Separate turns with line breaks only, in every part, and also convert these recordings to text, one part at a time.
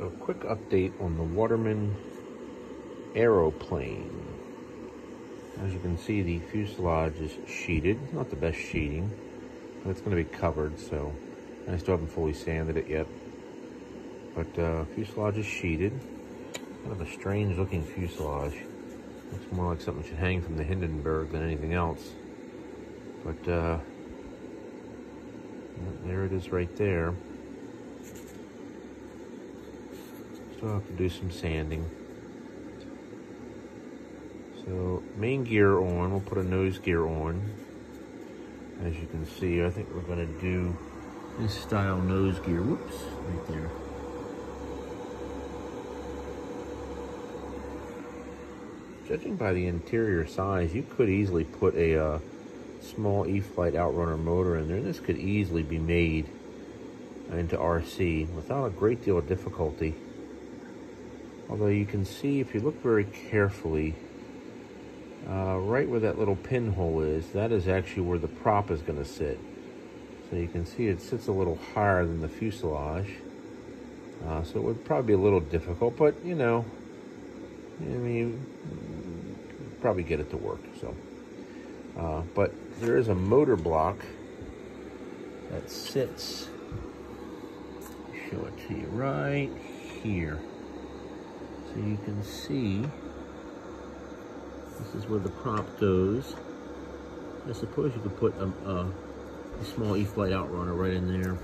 A quick update on the Waterman Arrowplane. As you can see, the fuselage is sheeted. Not the best sheeting, but it's going to be covered, so I still haven't fully sanded it yet. But uh, fuselage is sheeted. Kind of a strange looking fuselage. Looks more like something should hang from the Hindenburg than anything else. But uh, there it is right there. Still have to do some sanding. So main gear on, we'll put a nose gear on. As you can see, I think we're gonna do this style nose gear. Whoops, right there. Judging by the interior size, you could easily put a uh, small E-flite Outrunner motor in there. This could easily be made into RC without a great deal of difficulty. Although you can see, if you look very carefully, uh, right where that little pinhole is, that is actually where the prop is going to sit. So you can see it sits a little higher than the fuselage. Uh, so it would probably be a little difficult, but you know, I mean, probably get it to work. So, uh, but there is a motor block that sits. Show it to you right here. So you can see this is where the prop goes. I suppose you could put a, a, a small E-flite outrunner right in there.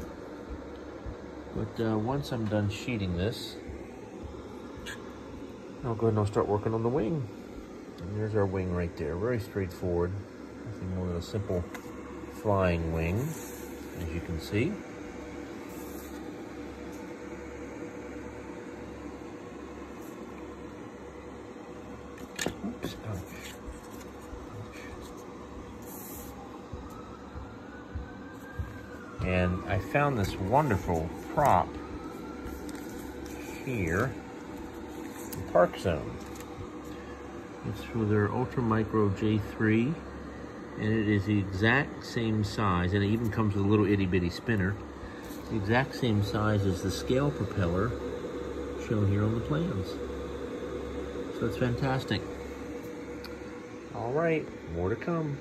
But uh, once I'm done sheeting this, I'll go ahead and I'll start working on the wing. And there's our wing right there. Very straightforward. Nothing more than a simple flying wing, as you can see. Ouch. And I found this wonderful prop here in ParkZone. It's for their Ultra Micro J3 and it is the exact same size and it even comes with a little itty bitty spinner. The exact same size as the scale propeller shown here on the plans. So it's fantastic. All right, more to come.